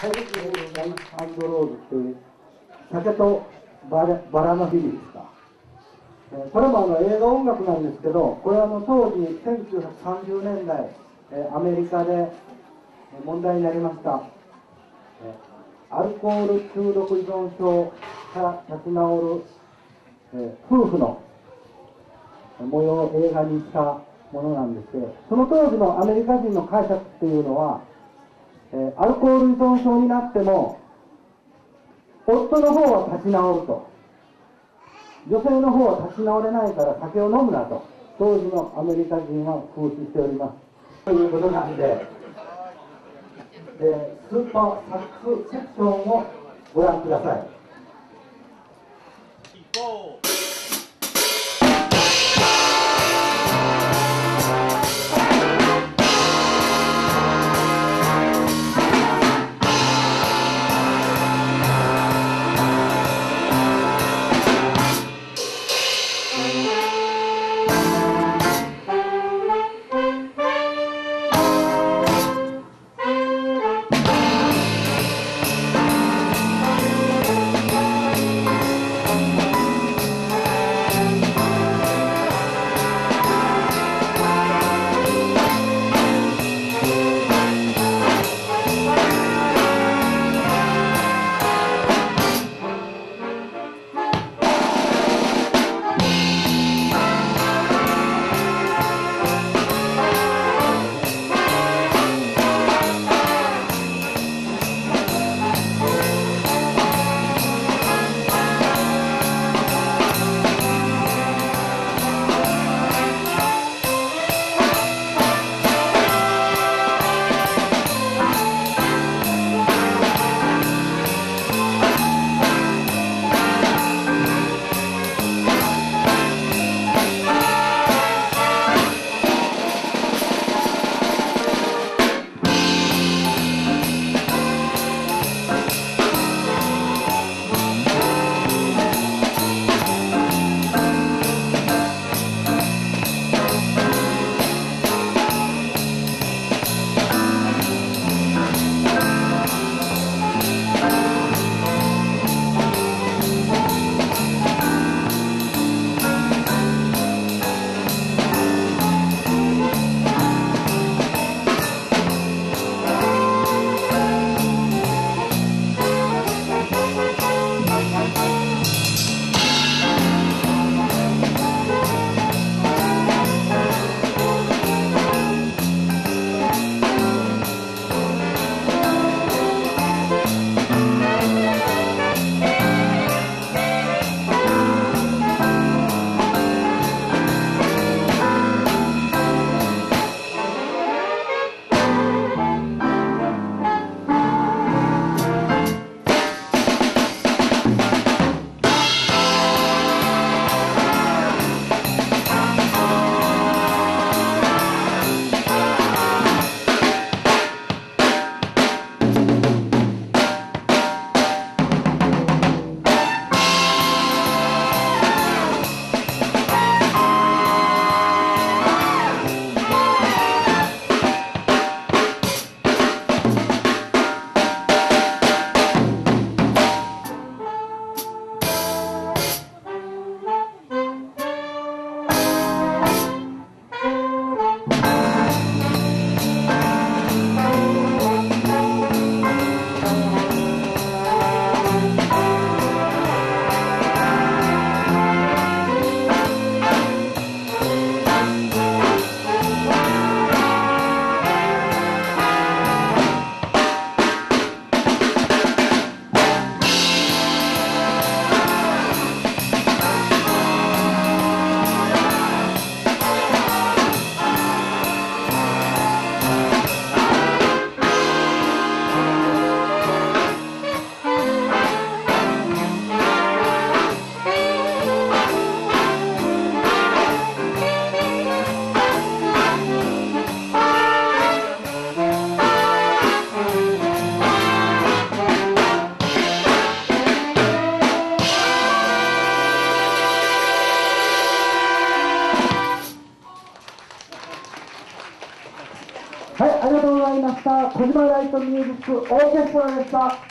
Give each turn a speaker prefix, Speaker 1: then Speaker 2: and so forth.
Speaker 1: はい、ライアンドローズっていう、酒とバラバラの日々ですか。えーこれもあの映画音楽なんですけど、これはあの当時1930年代、えーアメリカで問題になりました、えーアルコール中毒依存症から立ち直る、え夫婦の模様を映画にしたものなんですけど、その当時のアメリカ人の解釈っていうのは、えアルコール依存症になっても、夫の方は立ち直ると。女性の方は立ち直れないから酒を飲むなと、当時のアメリカ人は風刺しております。ということなんで、えスーパーサックスセクションをご覧ください。はい、ありがとうございました。小島ライトミュージックオーケストラでした。